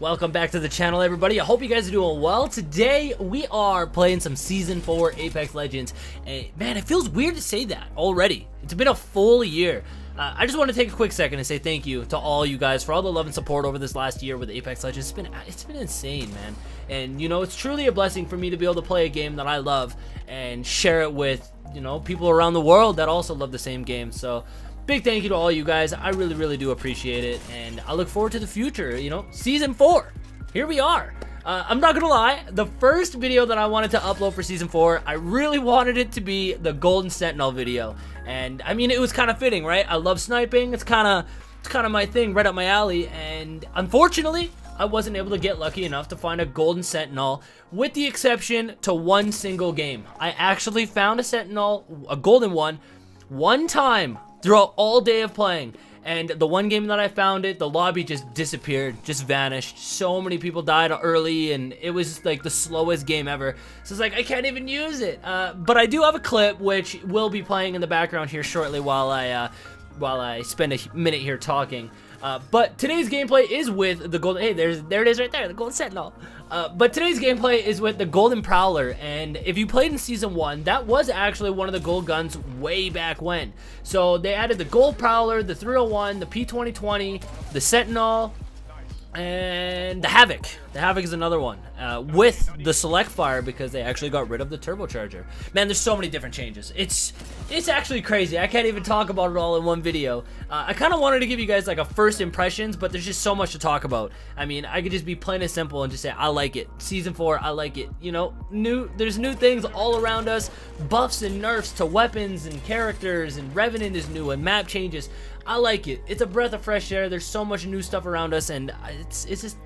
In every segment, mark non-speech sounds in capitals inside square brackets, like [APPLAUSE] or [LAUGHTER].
Welcome back to the channel, everybody. I hope you guys are doing well. Today, we are playing some Season 4 Apex Legends. And man, it feels weird to say that already. It's been a full year. Uh, I just want to take a quick second and say thank you to all you guys for all the love and support over this last year with Apex Legends. It's been, it's been insane, man. And, you know, it's truly a blessing for me to be able to play a game that I love and share it with, you know, people around the world that also love the same game. So, big thank you to all you guys. I really, really do appreciate it. And I look forward to the future, you know, season four. Here we are. Uh, I'm not gonna lie, the first video that I wanted to upload for season four, I really [LAUGHS] wanted it to be the Golden Sentinel video. And I mean, it was kind of fitting, right? I love sniping. It's kind of, it's kind of my thing, right up my alley. And unfortunately, I wasn't able to get lucky enough to find a Golden Sentinel, with the exception to one single game. I actually found a Sentinel, a golden one, one time throughout all day of playing. And the one game that I found it, the lobby just disappeared, just vanished. So many people died early, and it was like the slowest game ever. So it's like, I can't even use it. Uh, but I do have a clip, which will be playing in the background here shortly while I, uh, while I spend a minute here talking. Uh, but today's gameplay is with the golden. Hey, there's there it is right there, the golden sentinel. Uh, but today's gameplay is with the golden prowler, and if you played in season one, that was actually one of the gold guns way back when. So they added the gold prowler, the 301, the P2020, the sentinel, and the Havoc. The Havoc is another one. Uh, with the select fire because they actually got rid of the turbocharger. Man, there's so many different changes. It's it's actually crazy. I can't even talk about it all in one video. Uh, I kind of wanted to give you guys like a first impressions, but there's just so much to talk about. I mean, I could just be plain and simple and just say, I like it. Season 4, I like it. You know, new. there's new things all around us. Buffs and nerfs to weapons and characters, and Revenant is new, and map changes. I like it. It's a breath of fresh air. There's so much new stuff around us, and it's it's just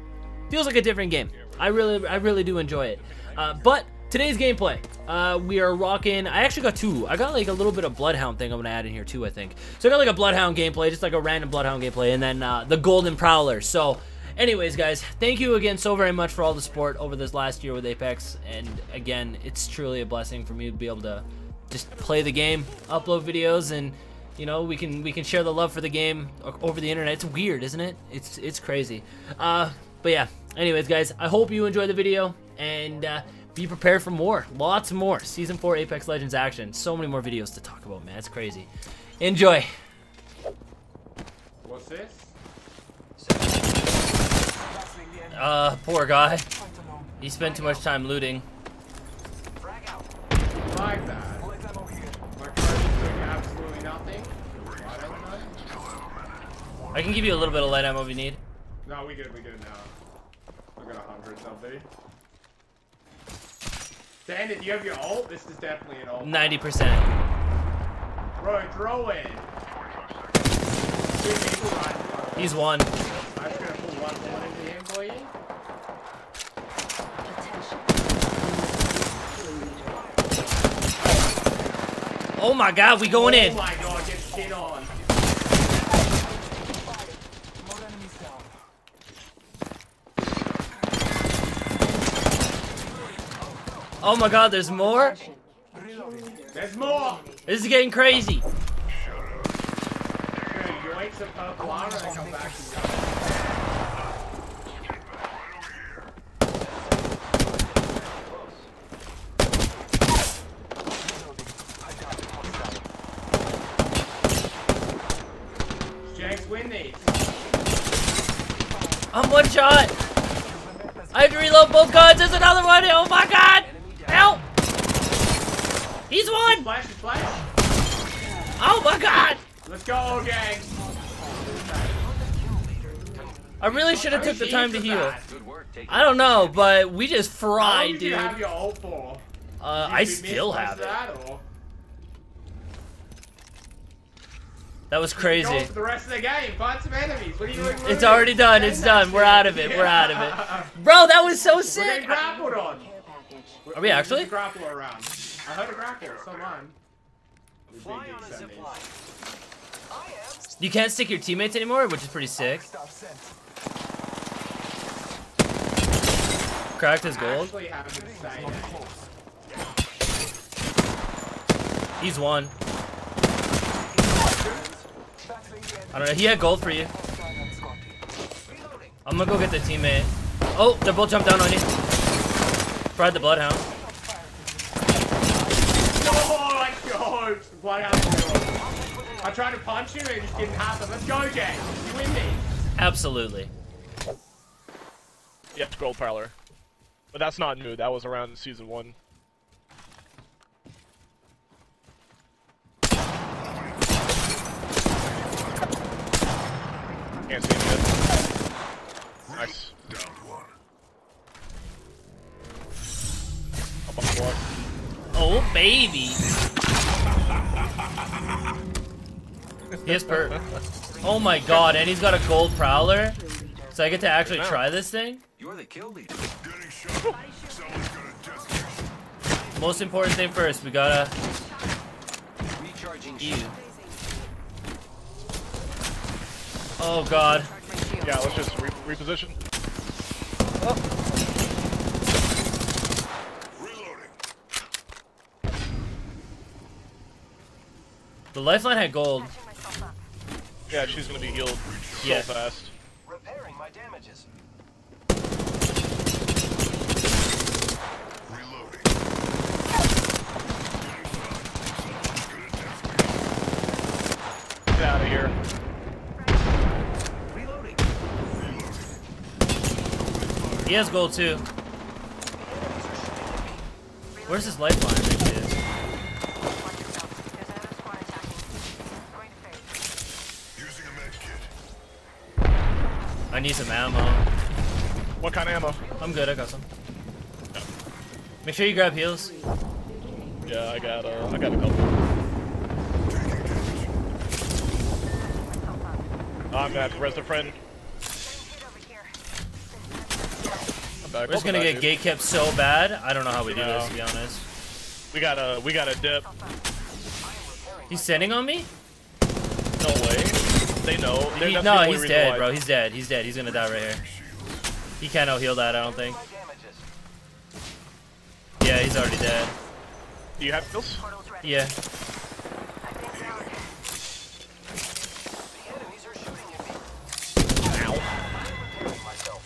feels like a different game. I really I really do enjoy it. Uh, but today's gameplay, uh, we are rocking. I actually got two. I got like a little bit of Bloodhound thing I'm gonna add in here too. I think so. I got like a Bloodhound gameplay, just like a random Bloodhound gameplay, and then uh, the Golden Prowler. So. Anyways, guys, thank you again so very much for all the support over this last year with Apex. And again, it's truly a blessing for me to be able to just play the game, upload videos, and you know, we can we can share the love for the game over the internet. It's weird, isn't it? It's it's crazy. Uh, but yeah. Anyways, guys, I hope you enjoyed the video and uh, be prepared for more. Lots more. Season 4 Apex Legends action. So many more videos to talk about, man. It's crazy. Enjoy. What's this? Uh, poor guy. He spent too much time looting. My bad. My card is doing absolutely nothing. I can give you a little bit of light ammo if you need. No, we good, we good now. I got a hundred something. Bandit, do you have your ult? This is definitely an ult. 90%. Bro, throw it. He's one. I'm just gonna put one bullet into him for you. Oh my god, we going in. oh my god, get shit on. Oh my god, there's more? There's more! This is getting crazy. I'm gonna yoink some purple armor and come back to you. Jankz, win these. I'm one shot. I have to reload both guns. There's another one. Oh my god. Help. He's one. Flash, flash. Oh my god. Let's go, gang. I really should have took the time to heal. That? I don't know, but we just How fried, did you dude. have your ult for? Uh, Did I still have it. That. That was crazy. for the rest of the game. Find some enemies. What are you doing? It's already done. It's done. We're out of it. We're out of it. [LAUGHS] Bro, that was so We're sick. getting grappled on. Are we actually? Grapple around. I heard a grapple. So mine. Fly on a zip line. You can't stick your teammates anymore, which is pretty sick. Cracked his gold. Actually have insane. He's one. I don't know. He had gold for you. I'm gonna go get the teammate. Oh, they're both jumped down on you. Fried the bloodhound. Oh my god! Bloodhound. I tried to punch you and it just didn't happen. Let's go, Jay. You win me. Absolutely. Yeah, it's Gold Prowler. But that's not new. That was around season one. Can't see him yet. Nice. Up on the block. Oh, baby. Yes, per. Oh my god, and he's got a gold prowler. So I get to actually try this thing. You're the kill leader. Most important thing first, we gotta Recharging eat. shield. Oh god. Yeah, let's just re reposition. The lifeline had gold. Yeah, she's gonna be healed so Yeah. fast. Repairing my damages. Get out of here. Reloading. He has gold too. Where's his lifeline? Need some ammo. What kind of ammo? I'm good, I got some. Make sure you grab heals. Yeah, I got uh, I got a couple. I'm at Res a friend. I'm back. We're just gonna get gate kept so bad. I don't know how we do this, to be honest. We got a we got a dip. He's sending on me? No. They know. He- that's the no, he's dead, why. bro. He's dead. He's dead. He's gonna die right here. He can't out-heal that, I don't think. Yeah, he's already dead. Do you have kills? Yeah. The enemies are shooting at me. Ow. Repairing myself.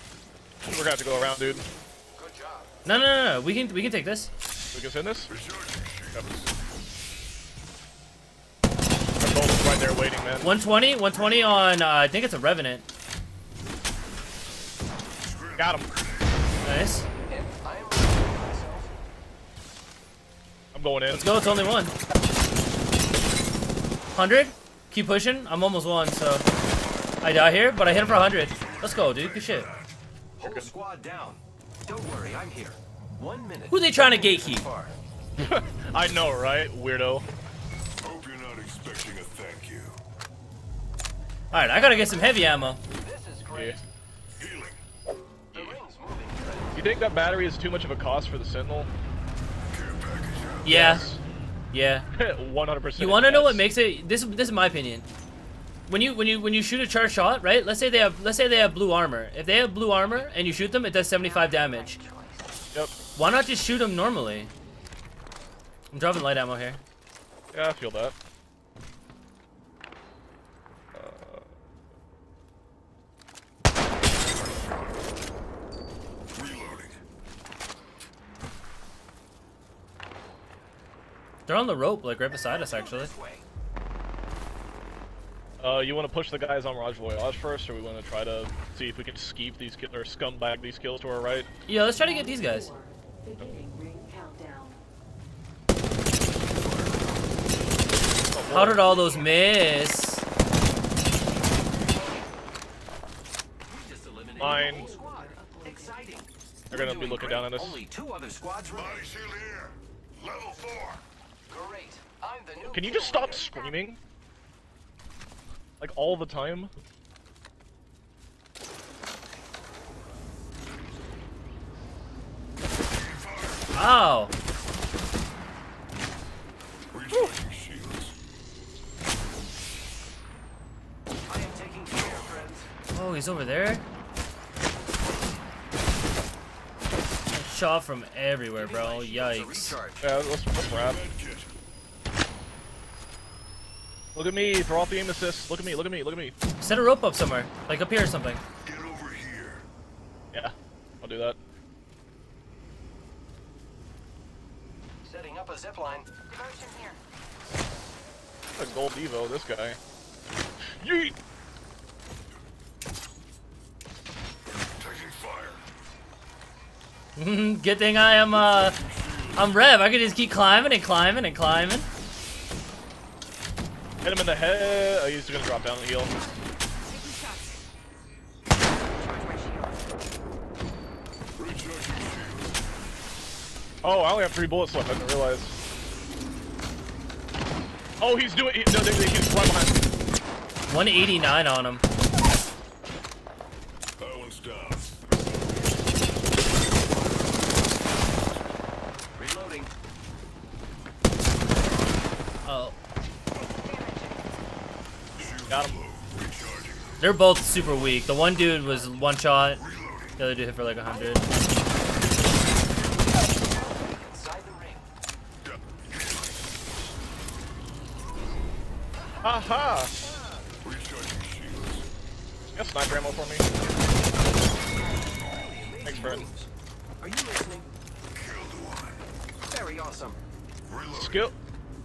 We're gonna have to go around, dude. Good job. No, no, no, no. We can, we can take this. We can send this. Yep. Right there waiting, man. 120, 120 on, uh, I think it's a Revenant. Got him. Nice. I am repairing myself. I'm going in. Let's go. It's only one. 100. Keep pushing. I'm almost one, so. I die here, but I hit him for 100. Let's go, dude. Good shit. Whole squad down. Don't worry, I'm here. One minute. Who they trying to gatekeep? [LAUGHS] I know, right? Weirdo. Hope you're not expecting a thank you. Alright, I gotta get some heavy ammo. This is great. Yeah. Healing. The ring's moving. friends. You think that battery is too much of a cost for the Sentinel? Package out. Yeah. Yeah. [LAUGHS] 100%. You want to know what makes it? This this is my opinion. When you when you when you shoot a charge shot, right? Let's say they have let's say they have blue armor. If they have blue armor and you shoot them, it does 75 damage. Yep. Why not just shoot them normally? I'm dropping light ammo here. Yeah, I feel that. They're on the rope, like right beside us, actually. This. Uh, you want to push the guys on Raj Voyage first, or we want to try to see if we can skeep these ki- or scumbag these kills to our right? Yeah, let's try to get these guys. Beginning ring countdown. How did all those miss? We Mine. the whole squad. Exciting. They're gonna be looking great. down on us. Only two other squads remain. Body shield here. Level four. Great. I'm the new Can you just stop screaming? Like all the time? Ow! Recharging shields. I am taking care, friends. Oh, he's over there. Shot from everywhere, bro. Giving my shields a Yikes. Yeah, let's, let's wrap. Medkit. Look at me, throw off the aim assist. Look at me, look at me, look at me. Set a rope up somewhere, like up here or something. Get over here. Yeah. I'll do that. Setting up a zip line. Devotion here. A gold Evo, this guy. Yeet! Taking fire. [LAUGHS] Good thing I am, uh, I'm Rev. I could just keep climbing and climbing and climbing. Hit him in the head. Oh, he's gonna drop down the shields. Oh, I only have three bullets left. I didn't realize. Oh, he's doing. He, no, he's right behind. 189 on him. That one's down. Reloading. Oh, Shields Got him. low. Recharging. They're both super weak. The one dude was one shot. The other dude hit for like 100. Inside the ring. Aha! Recharging shields. You got sniper ammo for me? Thanks, friend. Are you listening? Very awesome. Reloading. Skill.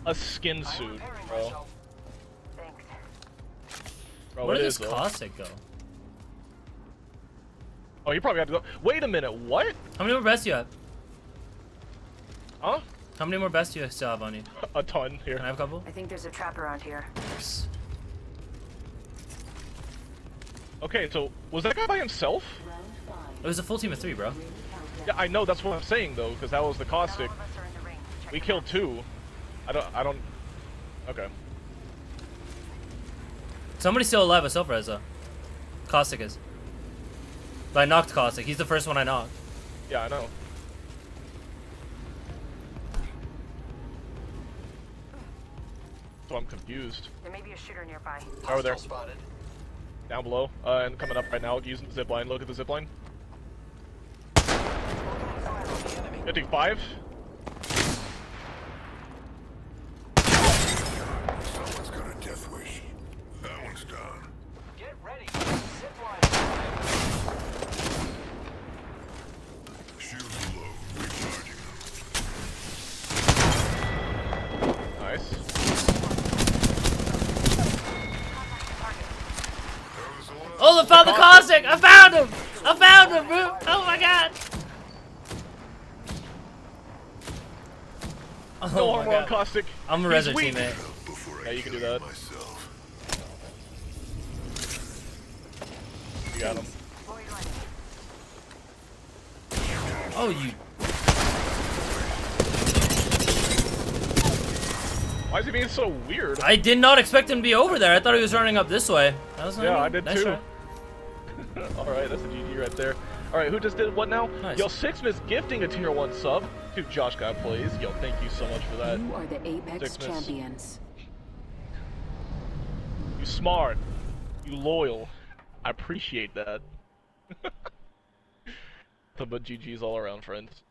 A skin suit, bro. Myself. Thanks. Bro, Where it did this caustic go? Oh, you probably have to go. Wait a minute. What? How many more vests do you have? Huh? How many more vests do you still have on you? A ton here. Can I have a couple? I think there's a trap around here. Yes. Okay, so was that guy by himself? Round. It was a full team of three, bro. Yeah, I know. That's what I'm saying though, because that was the caustic. All of us are in the We killed out. two. I don't. I don't. Okay. Somebody's still alive with self res though. Caustic is. But I knocked Caustic. He's the first one I knocked. Yeah, I know. So I'm confused. There may be a shooter nearby. Over there. Spotted. Down below, uh, and coming up right now using the zipline. Look at the zip line. Opening fire on the enemy. 55. Someone's got a death wish. That one's down. Get ready. Zip line. Shields are low. Recharging. Nice. There was a lot. Oh, I found the Caustic! I found him! I found! Oh my god! No Oh my armor on caustic. I'm a He's Rezer weak. teammate. I Yeah, you can do kill that. Myself. You got him. Oh, you. Why is he being so weird? I did not expect him to be over there. I thought he was running up this way. That was Yeah, I did nice too. try. [LAUGHS] All right, that's a GG right there. All right, who just did what now? Nice. Yo, Sixmas gifting a tier one sub to Josh God Plays. Yo, thank you so much for that. You are the Apex Sixness. champions. You smart. You loyal. I appreciate that. [LAUGHS] but GG's all around, friends.